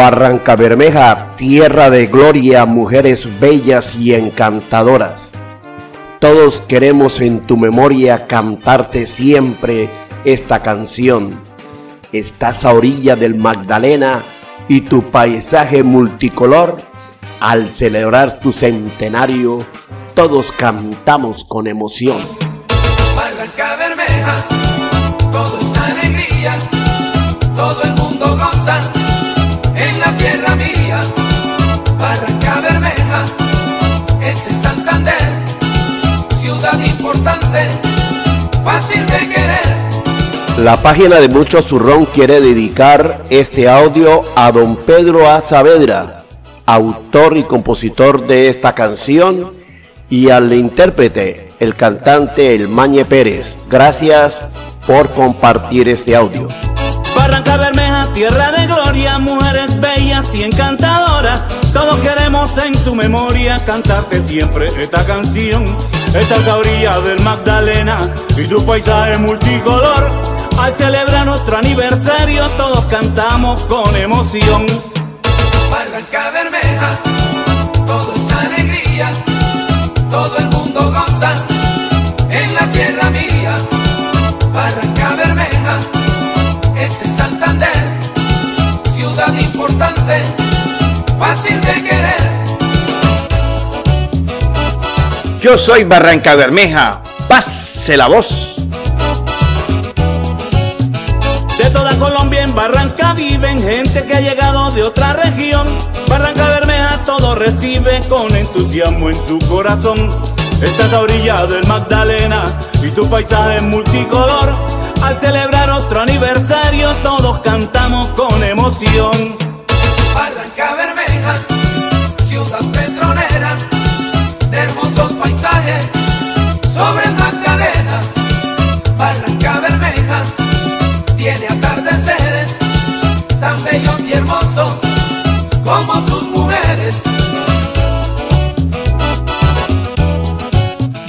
Barranca Bermeja, tierra de gloria, mujeres bellas y encantadoras. Todos queremos en tu memoria cantarte siempre esta canción. Estás a orilla del Magdalena y tu paisaje multicolor. Al celebrar tu centenario, todos cantamos con emoción. La tierra mía. Barranca Bermeja, es el Santander, ciudad importante, fácil de querer. La página de Mucho Zurrón quiere dedicar este audio a don Pedro A. Saavedra, autor y compositor de esta canción, y al intérprete, el cantante El Mañe Pérez. Gracias por compartir este audio. Barranca Bermeja, tierra de y encantadoras. Todos queremos en tu memoria cantarte siempre esta canción. Esta es del Magdalena y tu paisaje multicolor. Al celebrar nuestro aniversario, todos cantamos con emoción. Barranca Bermeja, fácil de querer. Yo soy Barranca Bermeja, pase la voz. De toda Colombia en Barranca viven gente que ha llegado de otra región. Barranca Bermeja todo recibe con entusiasmo en su corazón. Esta es la orilla del Magdalena y tu paisaje multicolor. Al celebrar otro aniversario todos cantamos con emoción. Tan bellos y hermosos como sus mujeres.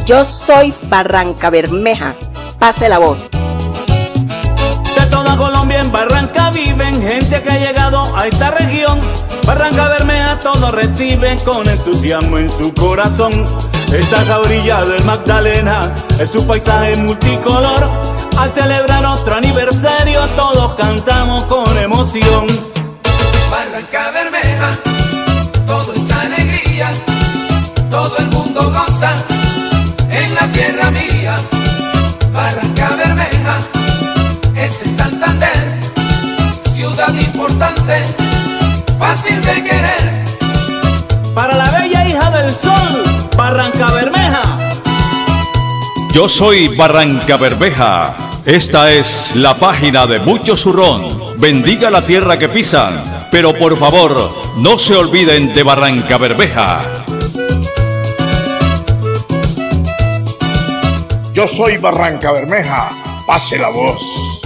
Yo soy Barranca Bermeja. Pase la voz. De toda Colombia en Barranca viven gente que ha llegado a esta región. Barranca Bermeja todo recibe con entusiasmo en su corazón. Esta es la orilla del Magdalena, es su paisaje multicolor. Al celebrar otro aniversario todos cantamos con emoción. Barranca Bermeja, todo es alegría, todo el mundo goza en la tierra mía. Barranca Bermeja, es el Santander, ciudad importante, fácil de querer. Para la bella hija del sol, Barranca Bermeja. Yo soy Barranca Bermeja. Esta es la página de Mucho Zurrón. Bendiga la tierra que pisan, pero por favor, no se olviden de Barranca Bermeja. Yo soy Barranca Bermeja, pase la voz.